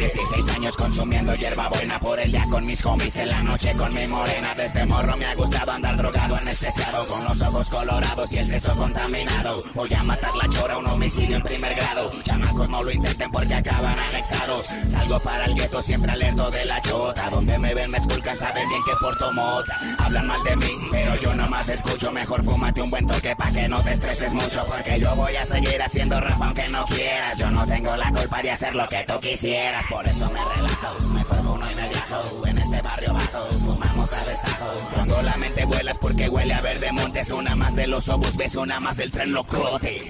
16 años consumiendo hierba buena por el día con mis homies, en la noche con mi morena. Desde morro me ha gustado andar drogado, con los ojos colorados y el seso contaminado. Voy a matar la chora, un homicidio en primer grado. Chamacos no lo intenten porque acaban anexados. Salgo para el gueto siempre alerto de la chota. Donde me ven me esculcan, saben bien que porto mota. Hablan mal de mí, pero yo nomás escucho. Mejor fúmate un buen toque pa' que no te estreses mucho. Porque yo voy a seguir haciendo rap aunque no quieras. Yo no tengo la culpa de hacer lo que tú quisieras. Por eso me relajo, me formo uno y me barrio bajo, fumamos a destajo. Cuando la mente vuela es porque huele a verde montes. Una más de los obús, ves una más del tren locote.